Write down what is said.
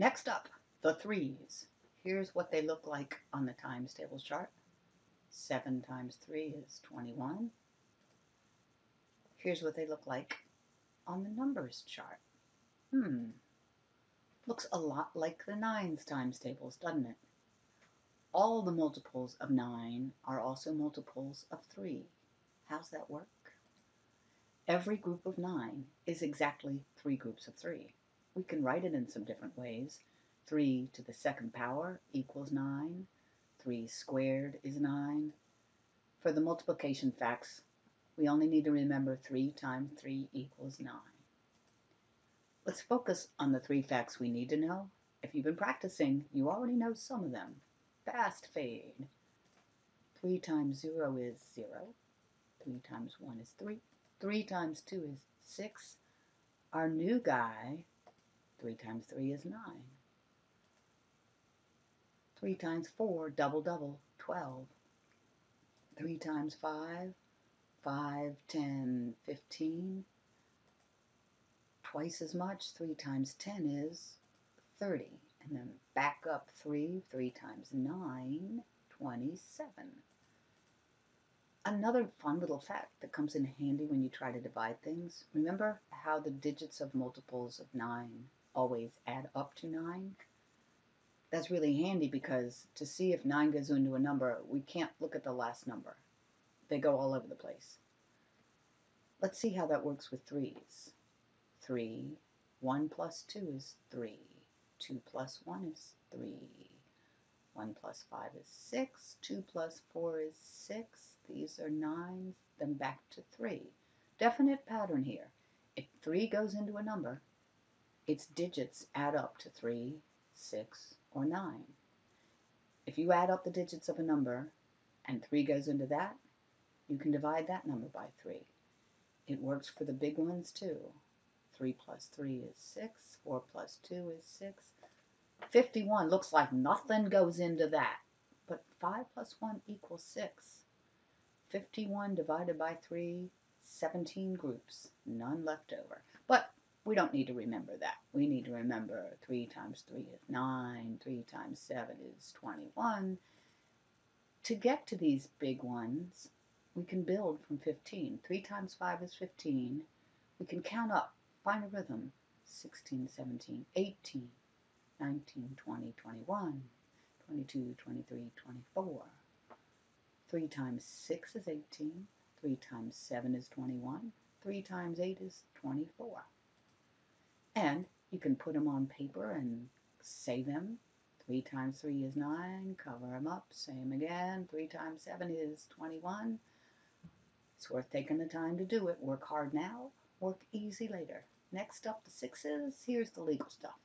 Next up, the threes. Here's what they look like on the times tables chart. 7 times 3 is 21. Here's what they look like on the numbers chart. Hmm. Looks a lot like the nines times tables, doesn't it? All the multiples of 9 are also multiples of 3. How's that work? Every group of 9 is exactly three groups of 3. We can write it in some different ways. 3 to the second power equals 9. 3 squared is 9. For the multiplication facts, we only need to remember 3 times 3 equals 9. Let's focus on the three facts we need to know. If you've been practicing, you already know some of them. Fast fade. 3 times 0 is 0. 3 times 1 is 3. 3 times 2 is 6. Our new guy, 3 times 3 is 9. 3 times 4, double double, 12. 3 times 5, 5, 10, 15. Twice as much, 3 times 10 is 30. And then back up 3, 3 times 9, 27. Another fun little fact that comes in handy when you try to divide things. Remember how the digits of multiples of 9 always add up to 9? That's really handy because to see if 9 goes into a number, we can't look at the last number. They go all over the place. Let's see how that works with 3's. 3, 1 plus 2 is 3, 2 plus 1 is 3, 1 plus 5 is 6, 2 plus 4 is 6, these are 9s, then back to 3. Definite pattern here. If 3 goes into a number, its digits add up to 3, 6, or 9. If you add up the digits of a number and 3 goes into that, you can divide that number by 3. It works for the big ones too. 3 plus 3 is 6, 4 plus 2 is 6. 51 looks like nothing goes into that, but 5 plus 1 equals 6. 51 divided by 3, 17 groups, none left over. But we don't need to remember that. We need to remember 3 times 3 is 9, 3 times 7 is 21. To get to these big ones, we can build from 15. 3 times 5 is 15. We can count up, find a rhythm. 16, 17, 18, 19, 20, 21, 22, 23, 24. 3 times 6 is 18. 3 times 7 is 21. 3 times 8 is 24. And you can put them on paper and say them. 3 times 3 is 9. Cover them up. Them again. 3 times 7 is 21. It's worth taking the time to do it. Work hard now. Work easy later. Next up, the sixes. Here's the legal stuff.